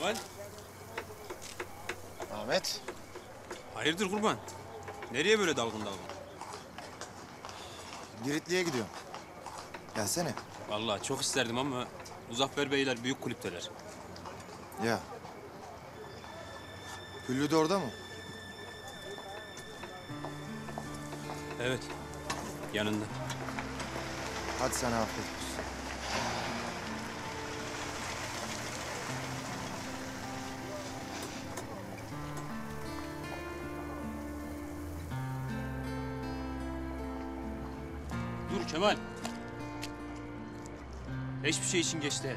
Kemal, Ahmet, hayırdır kurban? Nereye böyle dalgın dalgın? Giritli'ye gidiyorum. Gelsene. Vallahi çok isterdim ama Muzaffer Beyler büyük kulüpteler. Ya. Güllü de orada mı? Evet, yanında. Hadi sana afiyet Kemal. Hiçbir şey için geç değil.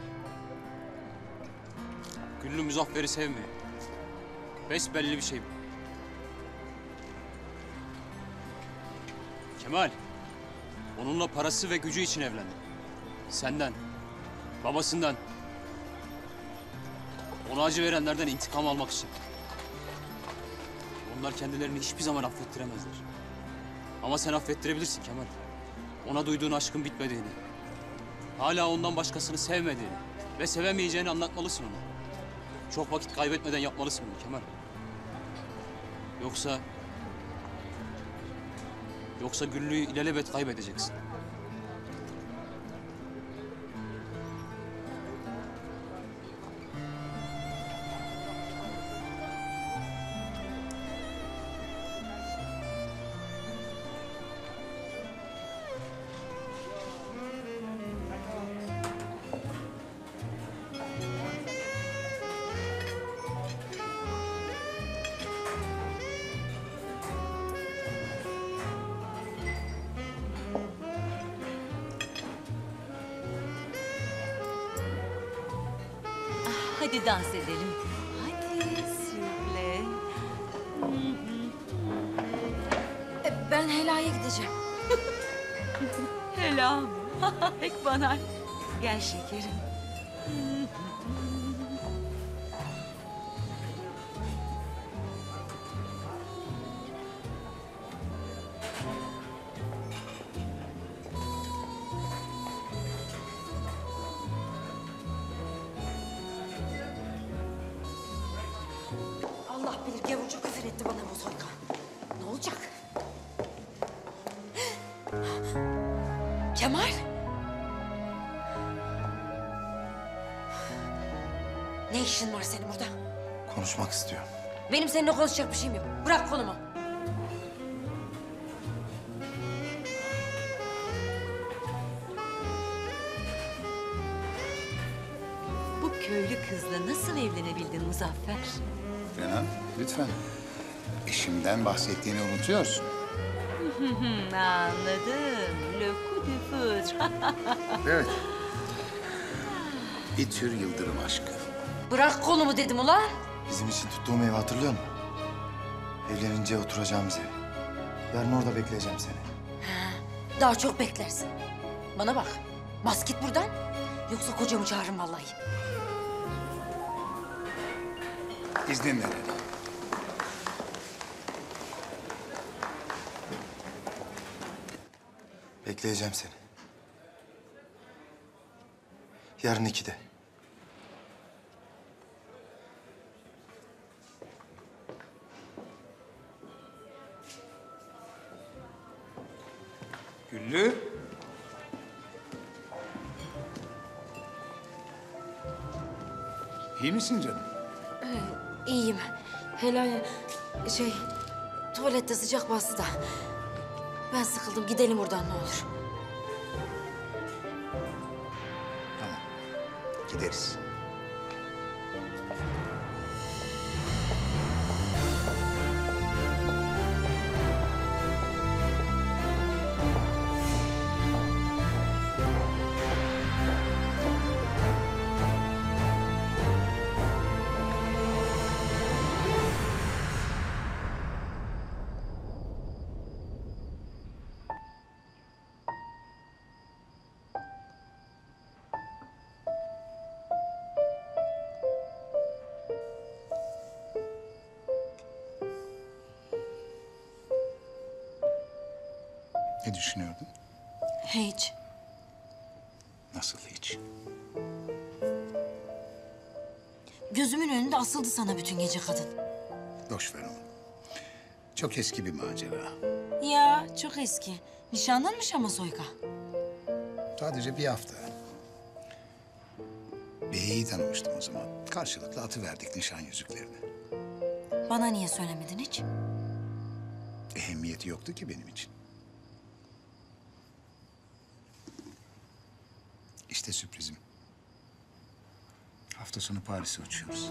Güllü Muzaffer'i sevmiyor. Besbelli bir şey bu. Kemal, onunla parası ve gücü için evlendi. Senden, babasından, ona acı verenlerden intikam almak için. Onlar kendilerini hiçbir zaman affettiremezler. Ama sen affettirebilirsin Kemal. Ona duyduğun aşkın bitmediğini, hala ondan başkasını sevmediğini ve sevemeyeceğini anlatmalısın ona. Çok vakit kaybetmeden yapmalısın bunu Kemal. Yoksa... Yoksa Güllü'yü ilelebet kaybedeceksin. Hadi dans edelim. Hadi sürle. Ben Hela'ya gideceğim. Hela mı? Pek bana. Gel şekerim. Küfür etti bana bu soykan. Ne olacak? Kemal? Ne işin var senin burada? Konuşmak istiyorum. Benim seninle konuşacak bir şeyim yok. Bırak kolumu. Bu köylü kızla nasıl evlenebildin Muzaffer? Renan, lütfen. Eşimden bahsettiğini unutuyorsun. Anladım. Le coup de foudre. Evet. Bir tür yıldırım aşkı. Bırak kolumu dedim ulan. Bizim için tuttuğum evi hatırlıyor musun? Evlenince oturacağımız ev. Yarın orada bekleyeceğim seni. Daha çok beklersin. Bana bak. Bas git buradan. Yoksa kocamı çağırırım vallahi. İzninle Bekleyeceğim seni. Yarın ikide. Güllü. İyi misin canım? İyiyim. Helal şey tuvalette sıcak bastı da. Ben sıkıldım. Gidelim buradan ne olur. ederiz. Ne düşünüyordun? Hiç. Nasıl hiç? Gözümün önünde asıldı sana bütün gece kadın. Boş ver onu. Çok eski bir macera. Ya çok eski. Nişanlanmış ama Soyka. Sadece bir hafta. Beyi tanımıştım o zaman. Karşılıklı atıverdik nişan yüzüklerini. Bana niye söylemedin hiç? Ehemmiyeti yoktu ki benim için. İşte sürprizim. Hafta sonu Paris'e uçuyoruz.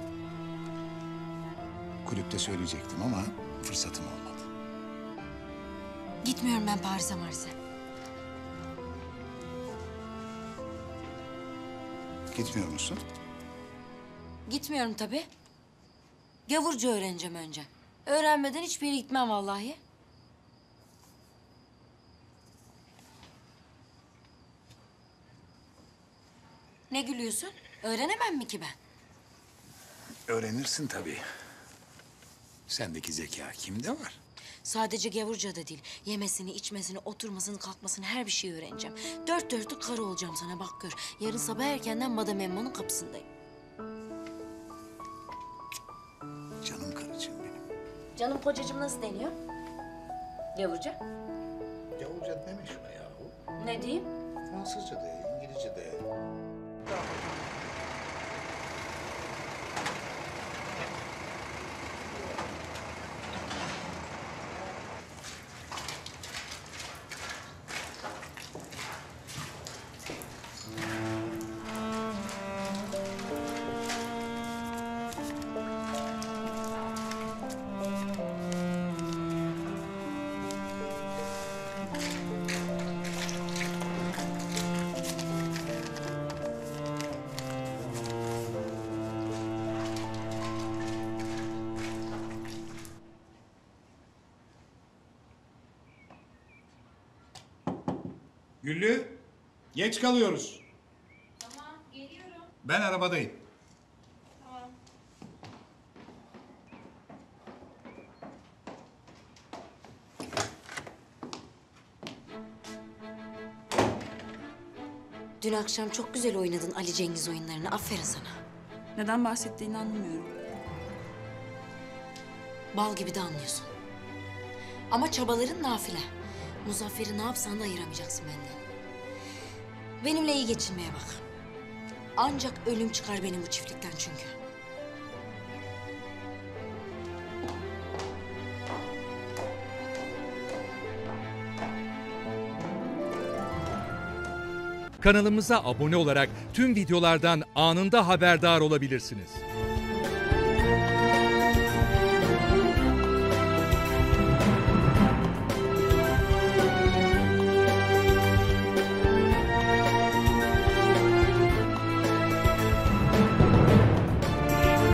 Kulüpte söyleyecektim ama fırsatım olmadı. Gitmiyorum ben Paris'e Maris'e. Gitmiyor musun? Gitmiyorum tabii. Gavurca öğreneceğim önce. Öğrenmeden hiçbir yere gitmem vallahi. Ne gülüyorsun? Öğrenemem mi ki ben? Öğrenirsin tabii. Sendeki zeka kimde var? Sadece gavurca da değil. Yemesini, içmesini, oturmasını, kalkmasını her bir şeyi öğreneceğim. Dört dörtlük karı olacağım sana bak gör. Yarın sabah erkenden Madame Emma'nın kapısındayım. Canım karıcığım benim. Canım kocacığım nasıl deniyor? Gavurca. Yavuzca deme şuna yahu. Ne diyeyim? Fransızca de, İngilizce de. 这 Güllü, geç kalıyoruz. Tamam, geliyorum. Ben arabadayım. Dün akşam çok güzel oynadın Ali Cengiz oyunlarını. Aferin sana. Neden bahsettiğini anlamıyorum. Bal gibi de anlıyorsun. Ama çabaların nafile. Muzaffer'i ne yapsan da ayıramayacaksın benden. Benimle iyi geçinmeye bak. Ancak ölüm çıkar benim bu çiftlikten çünkü. Kanalımıza abone olarak tüm videolardan anında haberdar olabilirsiniz.